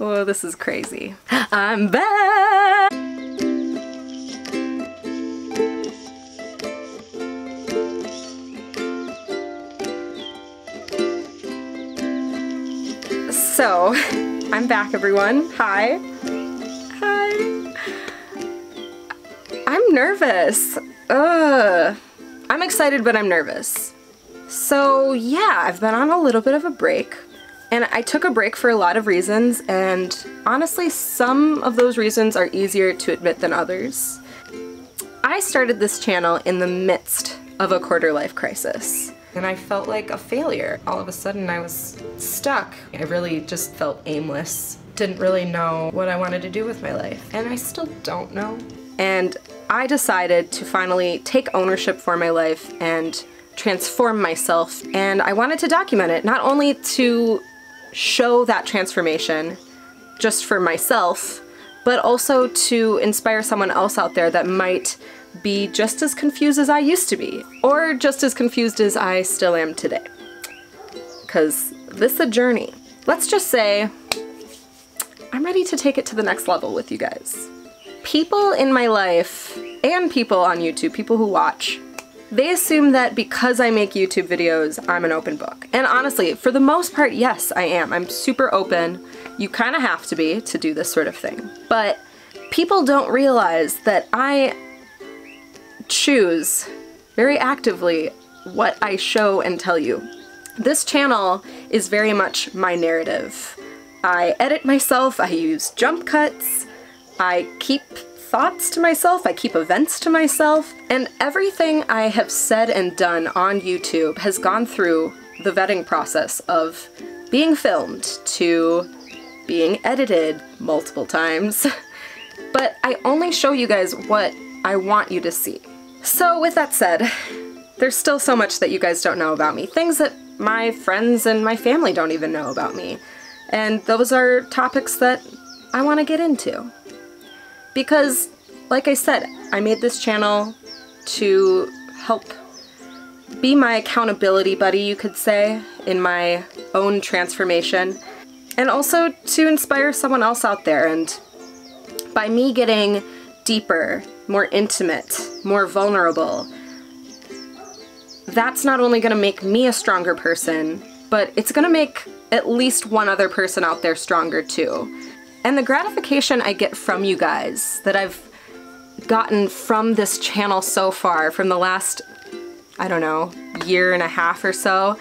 Oh, this is crazy. I'm back! So, I'm back everyone. Hi. Hi. I'm nervous. Ugh. I'm excited, but I'm nervous. So yeah, I've been on a little bit of a break. And I took a break for a lot of reasons, and honestly, some of those reasons are easier to admit than others. I started this channel in the midst of a quarter life crisis. And I felt like a failure. All of a sudden I was stuck. I really just felt aimless. Didn't really know what I wanted to do with my life. And I still don't know. And I decided to finally take ownership for my life and transform myself. And I wanted to document it, not only to show that transformation just for myself, but also to inspire someone else out there that might be just as confused as I used to be, or just as confused as I still am today. Because this is a journey. Let's just say I'm ready to take it to the next level with you guys. People in my life, and people on YouTube, people who watch, they assume that because I make YouTube videos, I'm an open book. And honestly, for the most part, yes, I am. I'm super open. You kind of have to be to do this sort of thing. But people don't realize that I choose very actively what I show and tell you. This channel is very much my narrative. I edit myself, I use jump cuts, I keep thoughts to myself, I keep events to myself, and everything I have said and done on YouTube has gone through the vetting process of being filmed to being edited multiple times. but I only show you guys what I want you to see. So with that said, there's still so much that you guys don't know about me. Things that my friends and my family don't even know about me. And those are topics that I want to get into. Because, like I said, I made this channel to help be my accountability buddy, you could say, in my own transformation. And also to inspire someone else out there. And by me getting deeper, more intimate, more vulnerable, that's not only going to make me a stronger person, but it's going to make at least one other person out there stronger too. And the gratification I get from you guys that I've gotten from this channel so far, from the last, I don't know, year and a half or so,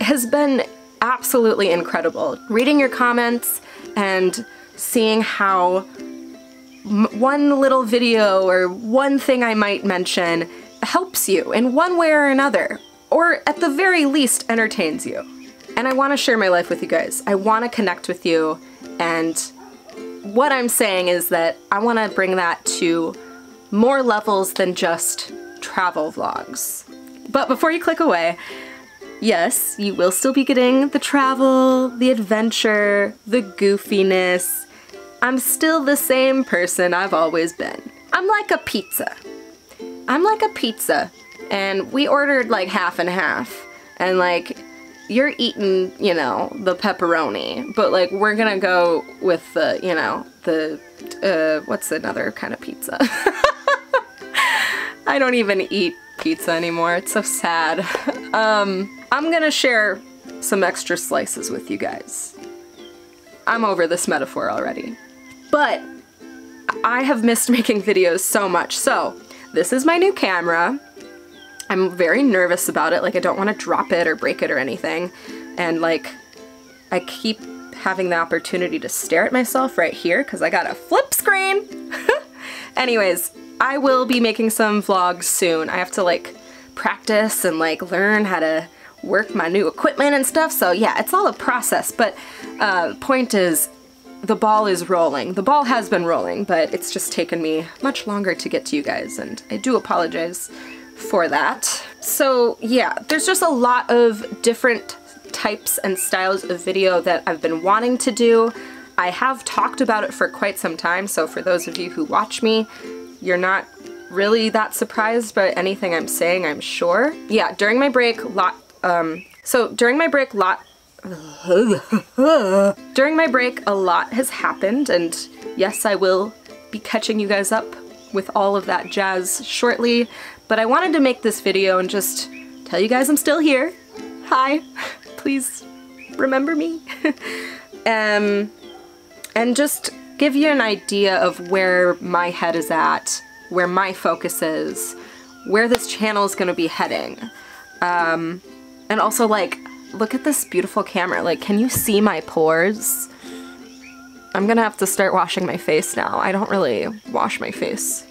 has been absolutely incredible. Reading your comments and seeing how one little video or one thing I might mention helps you in one way or another, or at the very least entertains you. And I want to share my life with you guys. I want to connect with you and what I'm saying is that I want to bring that to more levels than just travel vlogs. But before you click away, yes, you will still be getting the travel, the adventure, the goofiness. I'm still the same person I've always been. I'm like a pizza. I'm like a pizza. And we ordered like half and half. And like, you're eating, you know, the pepperoni, but like we're gonna go with the, you know, the, uh, what's another kind of pizza? I don't even eat pizza anymore. It's so sad. Um, I'm gonna share some extra slices with you guys. I'm over this metaphor already. But I have missed making videos so much. So this is my new camera. I'm very nervous about it. Like I don't want to drop it or break it or anything. And like I keep having the opportunity to stare at myself right here because I got a flip screen. Anyways, I will be making some vlogs soon. I have to like practice and like learn how to work my new equipment and stuff. So yeah, it's all a process. But uh, point is, the ball is rolling. The ball has been rolling, but it's just taken me much longer to get to you guys, and I do apologize for that. So yeah, there's just a lot of different types and styles of video that I've been wanting to do. I have talked about it for quite some time, so for those of you who watch me, you're not really that surprised by anything I'm saying, I'm sure. Yeah, during my break, lot, um, so during my break, lot, During my break, a lot has happened, and yes, I will be catching you guys up with all of that jazz shortly, but I wanted to make this video and just tell you guys I'm still here. Hi, please remember me. um, and just give you an idea of where my head is at, where my focus is, where this channel is going to be heading. Um, and also like, look at this beautiful camera. Like, can you see my pores? I'm gonna have to start washing my face now. I don't really wash my face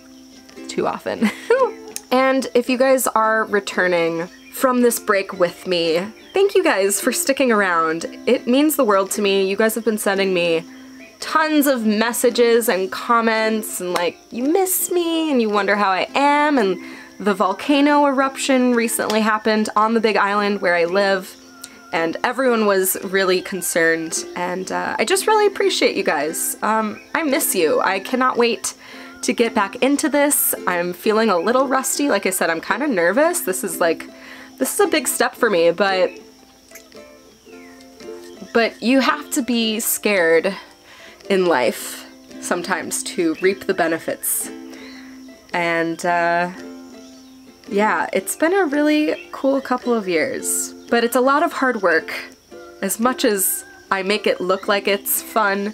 too often. and if you guys are returning from this break with me, thank you guys for sticking around. It means the world to me. You guys have been sending me tons of messages and comments and like, you miss me and you wonder how I am and the volcano eruption recently happened on the big island where I live and everyone was really concerned and uh, I just really appreciate you guys. Um, I miss you. I cannot wait to get back into this. I'm feeling a little rusty. Like I said, I'm kind of nervous. This is like, this is a big step for me, but but you have to be scared in life sometimes to reap the benefits. And uh, yeah, it's been a really cool couple of years, but it's a lot of hard work. As much as I make it look like it's fun,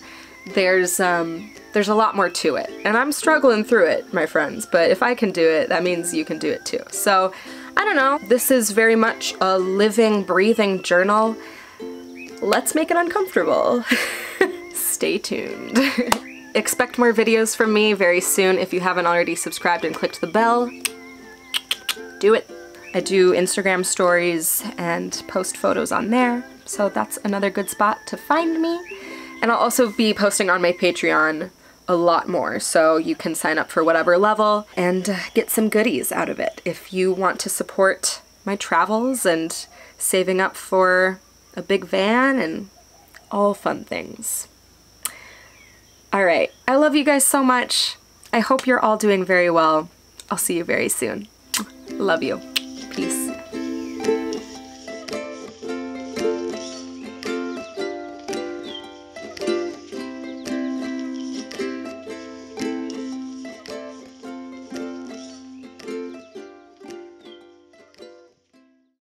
there's um, there's a lot more to it. And I'm struggling through it, my friends, but if I can do it, that means you can do it too. So, I don't know, this is very much a living, breathing journal. Let's make it uncomfortable. Stay tuned. Expect more videos from me very soon if you haven't already subscribed and clicked the bell. Do it. I do Instagram stories and post photos on there, so that's another good spot to find me. And I'll also be posting on my Patreon a lot more, so you can sign up for whatever level and uh, get some goodies out of it if you want to support my travels and saving up for a big van and all fun things. Alright, I love you guys so much. I hope you're all doing very well. I'll see you very soon. Love you.